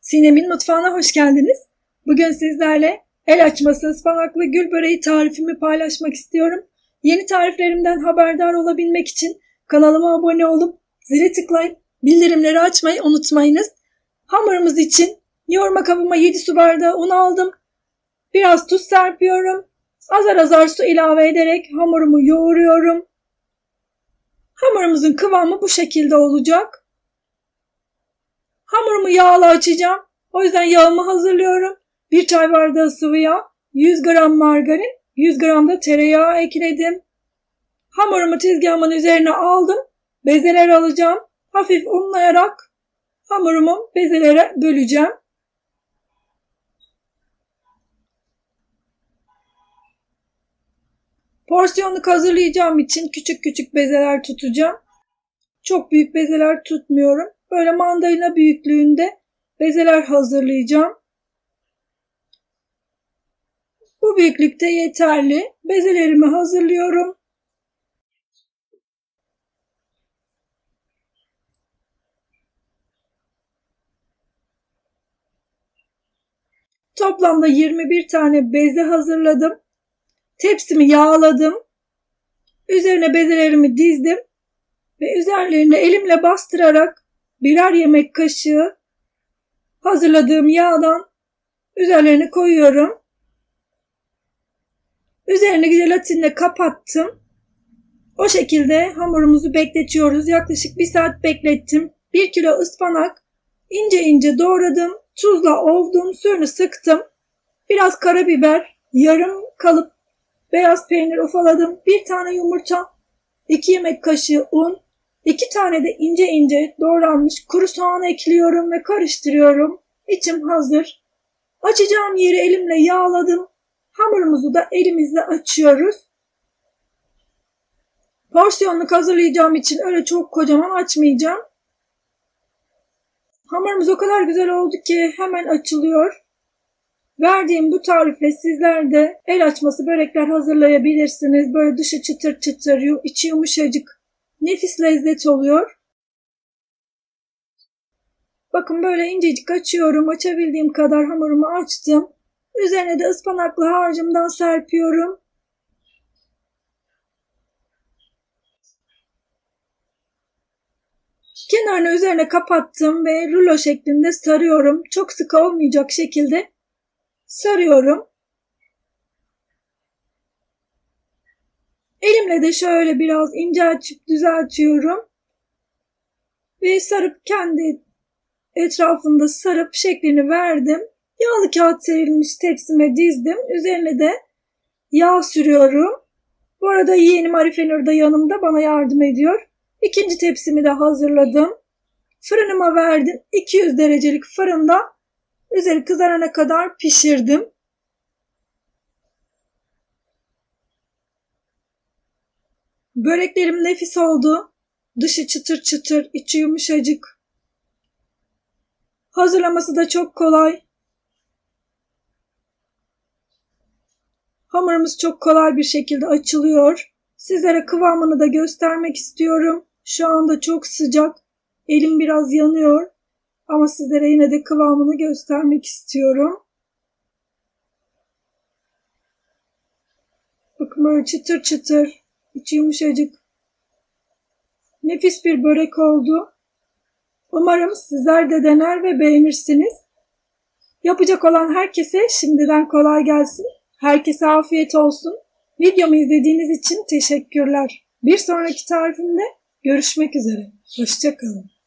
Sinem'in mutfağına hoş geldiniz. Bugün sizlerle el açması ıspanaklı gül böreği tarifimi paylaşmak istiyorum. Yeni tariflerimden haberdar olabilmek için kanalıma abone olup zili tıklayıp bildirimleri açmayı unutmayınız. Hamurumuz için yoğurma kabıma 7 su bardağı un aldım. Biraz tuz serpiyorum. Azar azar su ilave ederek hamurumu yoğuruyorum. Hamurumuzun kıvamı bu şekilde olacak. Hamurumu yağla açacağım. O yüzden yağımı hazırlıyorum. Bir çay bardağı sıvı yağ, 100 gram margarin, 100 gram da tereyağı ekledim. Hamurumu tezgahımın üzerine aldım. Bezeler alacağım. Hafif unlayarak hamurumu bezelere böleceğim. Porsiyonluk hazırlayacağım için küçük küçük bezeler tutacağım. Çok büyük bezeler tutmuyorum. Böyle mandalina büyüklüğünde bezeler hazırlayacağım. Bu büyüklükte yeterli. Bezelerimi hazırlıyorum. Toplamda 21 tane beze hazırladım. Tepsimi yağladım. Üzerine bezelerimi dizdim ve üzerlerine elimle bastırarak birer yemek kaşığı hazırladığım yağdan üzerlerine koyuyorum. Üzerini jelatinle kapattım. O şekilde hamurumuzu bekletiyoruz. Yaklaşık bir saat beklettim. Bir kilo ıspanak ince ince doğradım. Tuzla ovdum. Suyunu sıktım. Biraz karabiber, yarım kalıp beyaz peynir ufaladım. Bir tane yumurta, iki yemek kaşığı un, iki tane de ince ince doğranmış kuru soğan ekliyorum ve karıştırıyorum. İçim hazır. Açacağım yeri elimle yağladım. Hamurumuzu da elimizle açıyoruz. Porsiyonluk hazırlayacağım için öyle çok kocaman açmayacağım. Hamurumuz o kadar güzel oldu ki hemen açılıyor. Verdiğim bu tarifle sizler de el açması börekler hazırlayabilirsiniz. Böyle dışı çıtır çıtır, içi yumuşacık, nefis lezzet oluyor. Bakın böyle incecik açıyorum. Açabildiğim kadar hamurumu açtım. Üzerine de ıspanaklı harcımdan serpiyorum. Kenarını üzerine kapattım ve rulo şeklinde sarıyorum. Çok sıkı olmayacak şekilde sarıyorum. Elimle de şöyle biraz inceltip düzeltiyorum. Ve sarıp kendi etrafında sarıp şeklini verdim. Yağlı kağıt serilmiş tepsime dizdim. Üzerine de yağ sürüyorum. Bu arada yeğenim Arifenur da yanımda bana yardım ediyor. İkinci tepsimi de hazırladım. Fırınıma verdim. 200 derecelik fırında üzeri kızarana kadar pişirdim. Böreklerim nefis oldu. Dışı çıtır çıtır, içi yumuşacık. Hazırlaması da çok kolay. Hamurumuz çok kolay bir şekilde açılıyor. Sizlere kıvamını da göstermek istiyorum. Şu anda çok sıcak. Elim biraz yanıyor. Ama sizlere yine de kıvamını göstermek istiyorum. Bakın böyle çıtır çıtır. İçi yumuşacık. Nefis bir börek oldu. Umarım sizler de dener ve beğenirsiniz. Yapacak olan herkese şimdiden kolay gelsin. Herkese afiyet olsun. Videomu izlediğiniz için teşekkürler. Bir sonraki tarifimde görüşmek üzere. Hoşçakalın.